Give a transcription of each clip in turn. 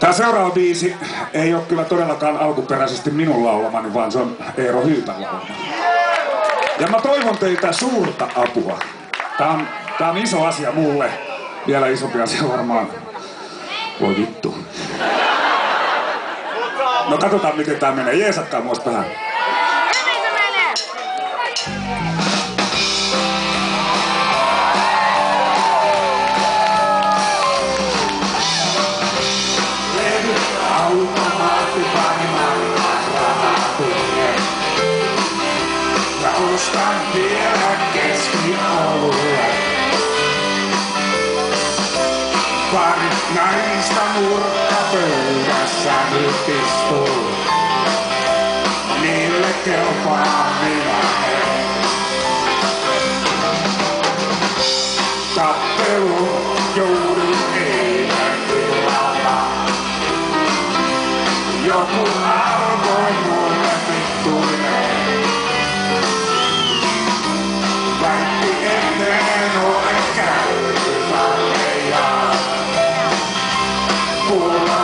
Tämä seuraava biisi ei ole kyllä todellakaan alkuperäisesti minun laulamani, vaan se on Eero Hyypän laulama. Ja mä toivon teiltä suurta apua. Tämä on, tää on iso asia mulle. Vielä isompi asia varmaan. Voi vittu. No katsotaan miten tää menee. Jeesatkaa muista vähän. Ostan vielä keskiolue. Pari naista nurkkapöydässä nyt istuu. Niille kelpaa minä. Tappelu joudun eilen illalla. Joku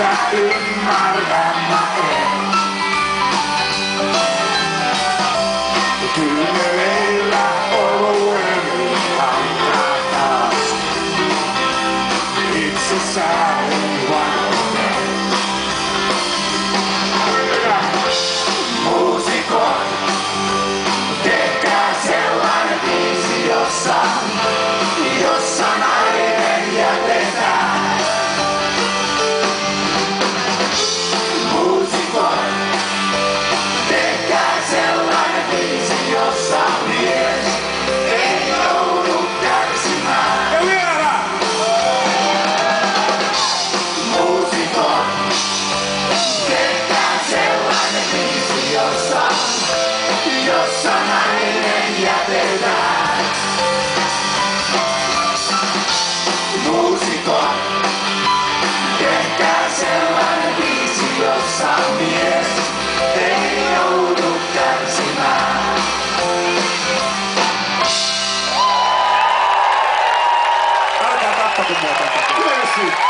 Jati Marga Mare jossa nainen jätetään. Muusikot, tehkää sellainen biisi, jossa mies ei joudu kärsimään. Älkää tappako mua tätä.